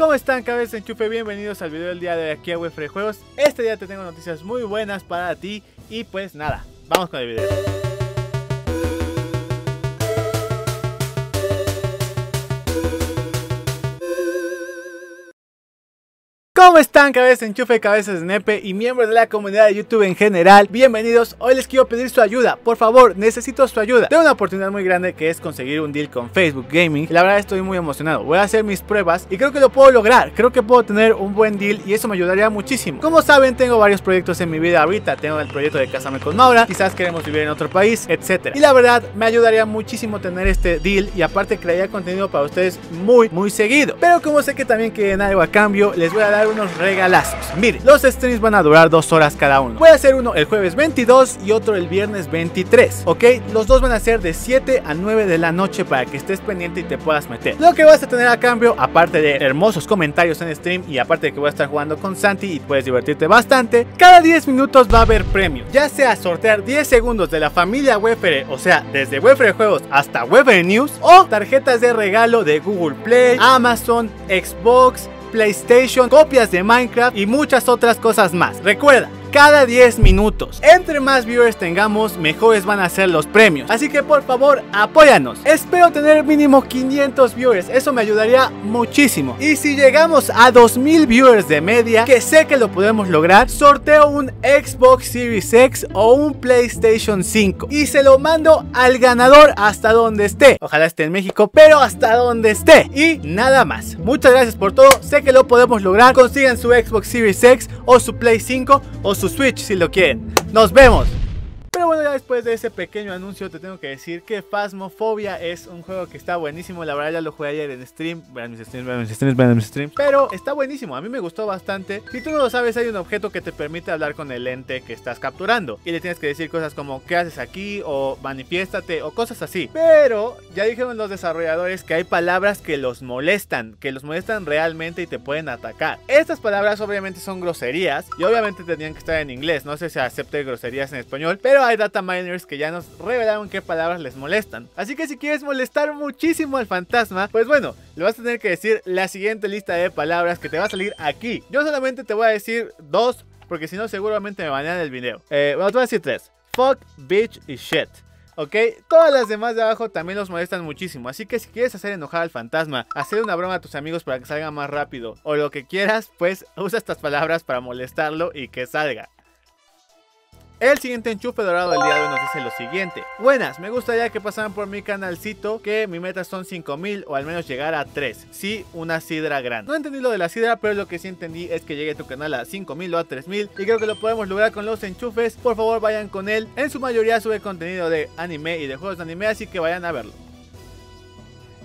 ¿Cómo están cabezas de enchufe? Bienvenidos al video del día de aquí a Wefre Juegos Este día te tengo noticias muy buenas para ti. Y pues nada, vamos con el video ¿Cómo están cabezas enchufe, cabezas de nepe y miembros de la comunidad de YouTube en general? Bienvenidos, hoy les quiero pedir su ayuda, por favor, necesito su ayuda. Tengo una oportunidad muy grande que es conseguir un deal con Facebook Gaming. La verdad estoy muy emocionado. Voy a hacer mis pruebas y creo que lo puedo lograr, creo que puedo tener un buen deal y eso me ayudaría muchísimo. Como saben, tengo varios proyectos en mi vida ahorita, tengo el proyecto de Casarme con Maura, quizás queremos vivir en otro país, etc. Y la verdad, me ayudaría muchísimo tener este deal y aparte crearía contenido para ustedes muy, muy seguido. Pero como sé que también quieren algo a cambio, les voy a dar unos regalazos. Miren, los streams van a durar dos horas cada uno. Voy a hacer uno el jueves 22 y otro el viernes 23, ¿ok? Los dos van a ser de 7 a 9 de la noche para que estés pendiente y te puedas meter. Lo que vas a tener a cambio, aparte de hermosos comentarios en stream y aparte de que voy a estar jugando con Santi y puedes divertirte bastante, cada 10 minutos va a haber premios. Ya sea sortear 10 segundos de la familia Wefere, o sea, desde Wefere Juegos hasta Wefere News, o tarjetas de regalo de Google Play, Amazon, Xbox, PlayStation, copias de Minecraft y muchas otras cosas más. Recuerda, cada 10 minutos. Entre más viewers tengamos, mejores van a ser los premios. Así que por favor, apóyanos. Espero tener mínimo 500 viewers, eso me ayudaría muchísimo. Y si llegamos a 2000 viewers de media, que sé que lo podemos lograr, sorteo un Xbox Series X o un PlayStation 5 y se lo mando al ganador hasta donde esté. Ojalá esté en México, pero hasta donde esté. Y nada más. Muchas gracias por todo. Sé que lo podemos lograr. Consigan su Xbox Series X o su Play 5 o Switch si lo quieren. Nos vemos. Pero bueno, ya después de ese pequeño anuncio te tengo que decir que Phasmophobia es un juego que está buenísimo. La verdad ya lo jugué ayer en stream. Vean mis streams, vean mis streams, vean mis streams. Pero está buenísimo, a mí me gustó bastante. Si tú no lo sabes, hay un objeto que te permite hablar con el ente que estás capturando. Y le tienes que decir cosas como ¿qué haces aquí? o manifiéstate o cosas así. Pero ya dijeron los desarrolladores que hay palabras que los molestan, que los molestan realmente y te pueden atacar. Estas palabras obviamente son groserías y obviamente tenían que estar en inglés. No sé si acepte groserías en español, pero hay data miners que ya nos revelaron qué palabras les molestan. Así que si quieres molestar muchísimo al fantasma, pues bueno, le vas a tener que decir la siguiente lista de palabras que te va a salir aquí. Yo solamente te voy a decir dos, porque si no seguramente me banean el video. Eh, bueno, te voy a decir tres. Fuck, bitch y shit. ¿ok? Todas las demás de abajo también nos molestan muchísimo, así que si quieres hacer enojar al fantasma, hacer una broma a tus amigos para que salga más rápido, o lo que quieras, pues usa estas palabras para molestarlo y que salga. El siguiente enchufe dorado del día de hoy nos dice lo siguiente. Buenas, me gustaría que pasaran por mi canalcito, que mi meta son 5000 o al menos llegar a 3. Sí, una sidra grande. No entendí lo de la sidra, pero lo que sí entendí es que llegue tu canal a 5000 o a 3000 y creo que lo podemos lograr con los enchufes. Por favor, vayan con él. En su mayoría sube contenido de anime y de juegos de anime, así que vayan a verlo.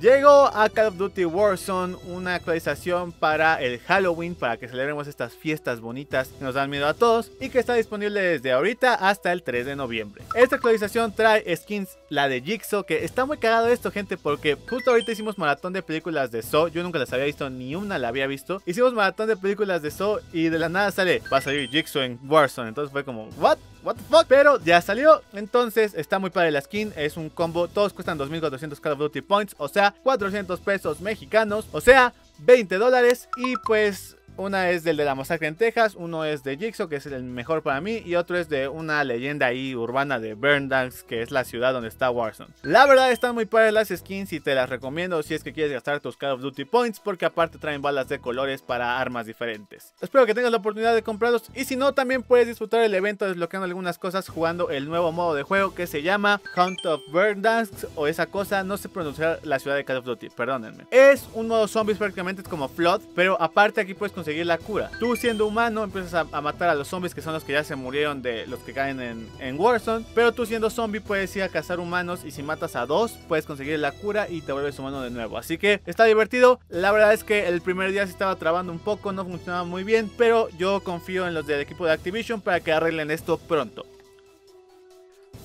Llegó a Call of Duty Warzone una actualización para el Halloween, para que celebremos estas fiestas bonitas que nos dan miedo a todos y que está disponible desde ahorita hasta el 3 de noviembre. Esta actualización trae skins, la de Jigsaw, que está muy cagado esto gente porque justo ahorita hicimos maratón de películas de Saw, yo nunca las había visto, ni una la había visto. Hicimos maratón de películas de Saw y de la nada sale, va a salir Jigsaw en Warzone, entonces fue como, ¿what? What the fuck, pero ya salió, entonces está muy padre la skin, es un combo, todos cuestan 2400 Call of Duty Points, o sea, 400 pesos mexicanos, o sea, 20 dólares. Y pues una es del de la masacre en Texas, uno es de Jigsaw, que es el mejor para mí, y otro es de una leyenda ahí urbana de Burndax, que es la ciudad donde está Warzone. La verdad están muy padres las skins y te las recomiendo si es que quieres gastar tus Call of Duty Points, porque aparte traen balas de colores para armas diferentes. Espero que tengas la oportunidad de comprarlos, y si no, también puedes disfrutar el evento desbloqueando algunas cosas jugando el nuevo modo de juego que se llama Hunt of Burndax, o esa cosa, no sé pronunciar la ciudad de Call of Duty, perdónenme. Es un modo zombies prácticamente, es como Flood, pero aparte aquí puedes conseguir conseguir la cura. Tú siendo humano empiezas a, matar a los zombies que son los que ya se murieron de los que caen en, en Warzone. Pero tú siendo zombie puedes ir a cazar humanos y si matas a dos puedes conseguir la cura y te vuelves humano de nuevo. Así que está divertido. La verdad es que el primer día se estaba trabando un poco, no funcionaba muy bien. Pero yo confío en los del equipo de Activision para que arreglen esto pronto.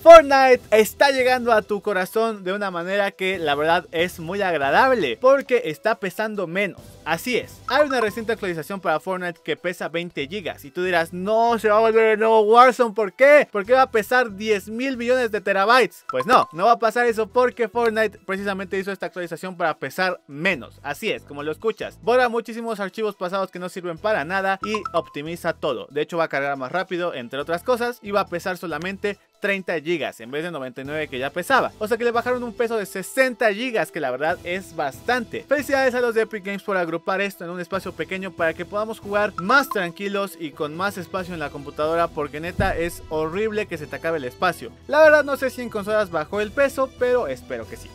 Fortnite está llegando a tu corazón de una manera que la verdad es muy agradable porque está pesando menos. Así es, hay una reciente actualización para Fortnite que pesa 20 GB y tú dirás, no, se va a volver el nuevo Warzone, ¿por qué? Porque va a pesar 10 mil millones de terabytes. Pues no, no va a pasar eso porque Fortnite precisamente hizo esta actualización para pesar menos. Así es, como lo escuchas. Borra muchísimos archivos pasados que no sirven para nada y optimiza todo. De hecho va a cargar más rápido, entre otras cosas, y va a pesar solamente 30 GB en vez de 99 que ya pesaba. O sea que le bajaron un peso de 60 GB que la verdad es bastante. Felicidades a los de Epic Games por agrupar esto en un espacio pequeño para que podamos jugar más tranquilos y con más espacio en la computadora porque neta es horrible que se te acabe el espacio. La verdad no sé si en consolas bajó el peso, pero espero que sí.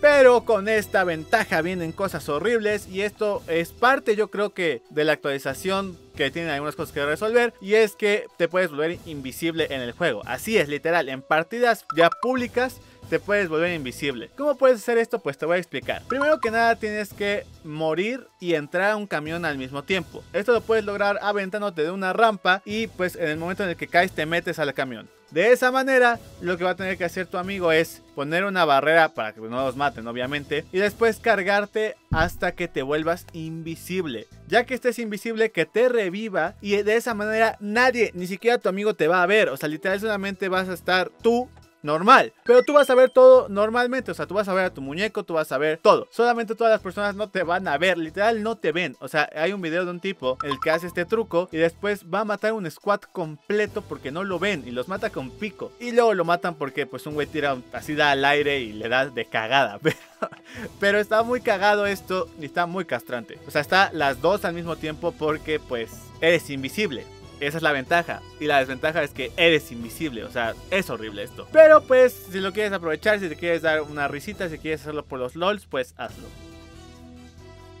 Pero con esta ventaja vienen cosas horribles y esto es parte yo creo que de la actualización que tienen algunas cosas que resolver y es que te puedes volver invisible en el juego. Así es, literal, en partidas ya públicas te puedes volver invisible. ¿Cómo puedes hacer esto? Pues te voy a explicar. Primero que nada tienes que morir y entrar a un camión al mismo tiempo. Esto lo puedes lograr aventándote de una rampa y pues en el momento en el que caes te metes al camión. De esa manera, lo que va a tener que hacer tu amigo es poner una barrera para que no los maten, obviamente, y después cargarte hasta que te vuelvas invisible. Ya que estés invisible, que te reviva y de esa manera nadie, ni siquiera tu amigo te va a ver. O sea, literal solamente vas a estar tú normal. Pero tú vas a ver todo normalmente. O sea, tú vas a ver a tu muñeco, tú vas a ver todo. Solamente todas las personas no te van a ver. Literal, no te ven. O sea, hay un video de un tipo el que hace este truco y después va a matar un squad completo porque no lo ven y los mata con pico. Y luego lo matan porque pues un güey tira así da al aire y le da de cagada. Pero está muy cagado esto y está muy castrante. O sea, está las dos al mismo tiempo porque pues eres invisible. Esa es la ventaja. Y la desventaja es que eres invisible. O sea, es horrible esto. Pero pues, si lo quieres aprovechar, si te quieres dar una risita, si quieres hacerlo por los LOLs, pues hazlo.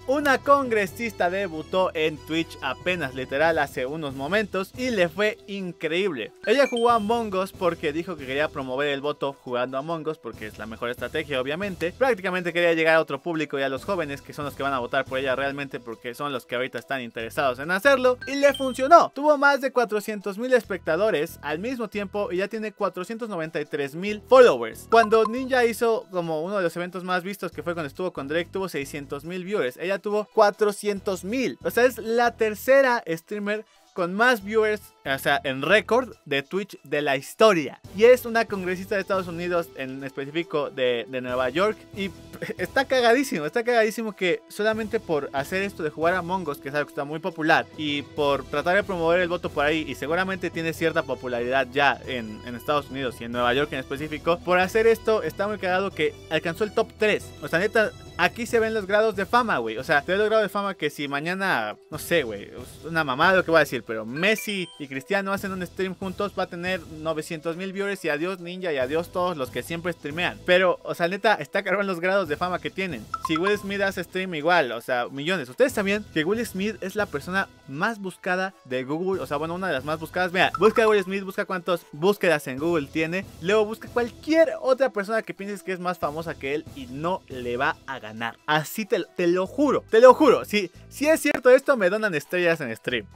Una congresista debutó en Twitch apenas literal hace unos momentos y le fue increíble. Ella jugó a Among Us porque dijo que quería promover el voto jugando a Among Us porque es la mejor estrategia obviamente. Prácticamente quería llegar a otro público y a los jóvenes que son los que van a votar por ella realmente porque son los que ahorita están interesados en hacerlo y le funcionó. Tuvo más de 400 mil espectadores al mismo tiempo y ya tiene 493 mil followers. Cuando Ninja hizo como uno de los eventos más vistos que fue cuando estuvo con Drake tuvo 600 mil viewers. Ella tuvo 400 mil. O sea, es la tercera streamer con más viewers, o sea, en récord de Twitch de la historia. Y es una congresista de Estados Unidos, en específico de, de, Nueva York. Y está cagadísimo, está cagadísimo que solamente por hacer esto de jugar a Mongos, que es que está muy popular, y por tratar de promover el voto por ahí, y seguramente tiene cierta popularidad ya en, en Estados Unidos y en Nueva York en específico, por hacer esto está muy cagado que alcanzó el top 3. O sea, neta, aquí se ven los grados de fama, güey. O sea, te doy los grados de fama que si mañana, no sé, güey, una mamada lo que voy a decir, pero Messi y Cristiano hacen un stream juntos, va a tener 900 mil viewers y adiós Ninja y adiós todos los que siempre streamean. Pero, o sea, neta, está caro en los grados de fama que tienen. Si Will Smith hace stream igual, o sea, millones. Ustedes sabían que Will Smith es la persona más buscada de Google, o sea, bueno, una de las más buscadas. Mira, busca a Will Smith, busca cuántas búsquedas en Google tiene, luego busca cualquier otra persona que pienses que es más famosa que él y no le va a ganar. Así te, lo juro, te lo juro. Si, si es cierto esto, me donan estrellas en stream.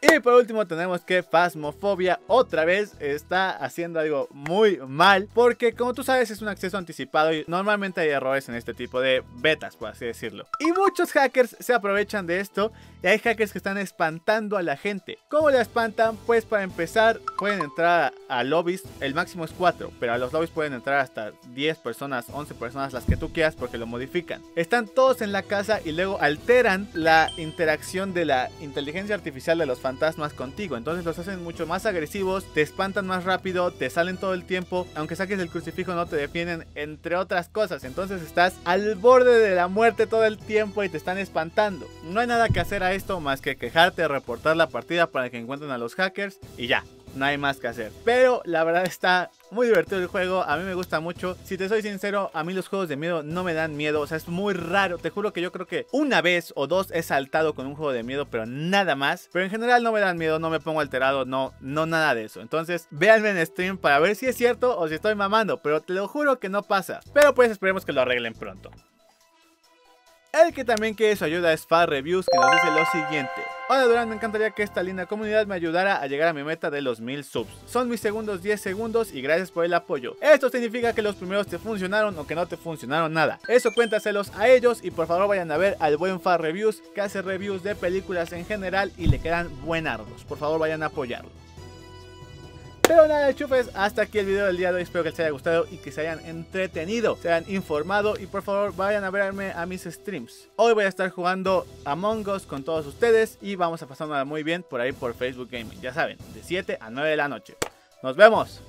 Y por último tenemos que Phasmophobia otra vez está haciendo algo muy mal porque como tú sabes es un acceso anticipado y normalmente hay errores en este tipo de betas por así decirlo. Y muchos hackers se aprovechan de esto y hay hackers que están espantando a la gente. ¿Cómo la espantan? Pues para empezar pueden entrar a lobbies, el máximo es 4, pero a los lobbies pueden entrar hasta 10 personas, 11 personas, las que tú quieras porque lo modifican. Están todos en la casa y luego alteran la interacción de la inteligencia artificial de los fantasmas contigo. Entonces los hacen mucho más agresivos, te espantan más rápido, te salen todo el tiempo. Aunque saques el crucifijo no te defienden, entre otras cosas. Entonces estás al borde de la muerte todo el tiempo y te están espantando. No hay nada que hacer a esto más que quejarte, reportar la partida para que encuentren a los hackers y ya no hay más que hacer. Pero la verdad está muy divertido el juego, a mí me gusta mucho. Si te soy sincero, a mí los juegos de miedo no me dan miedo, o sea, es muy raro. Te juro que yo creo que una vez o dos he saltado con un juego de miedo, pero nada más. Pero en general no me dan miedo, no me pongo alterado, no, no nada de eso. Entonces, véanme en stream para ver si es cierto o si estoy mamando, pero te lo juro que no pasa. Pero pues esperemos que lo arreglen pronto. El que también quiere su ayuda es Far Reviews, que nos dice lo siguiente. Hola Durán, me encantaría que esta linda comunidad me ayudara a llegar a mi meta de los 1000 subs. Son mis segundos 10 segundos y gracias por el apoyo. Esto significa que los primeros te funcionaron o que no te funcionaron nada. Eso cuéntaselos a ellos y por favor vayan a ver al buen Far Reviews que hace reviews de películas en general y le quedan buenardos. Por favor vayan a apoyarlo. Pero nada, chufes, hasta aquí el video del día de hoy. Espero que les haya gustado y que se hayan entretenido, se hayan informado y por favor vayan a verme a mis streams. Hoy voy a estar jugando Among Us con todos ustedes y vamos a pasarnos muy bien por ahí por Facebook Gaming. Ya saben, de 7 a 9 de la noche. Nos vemos.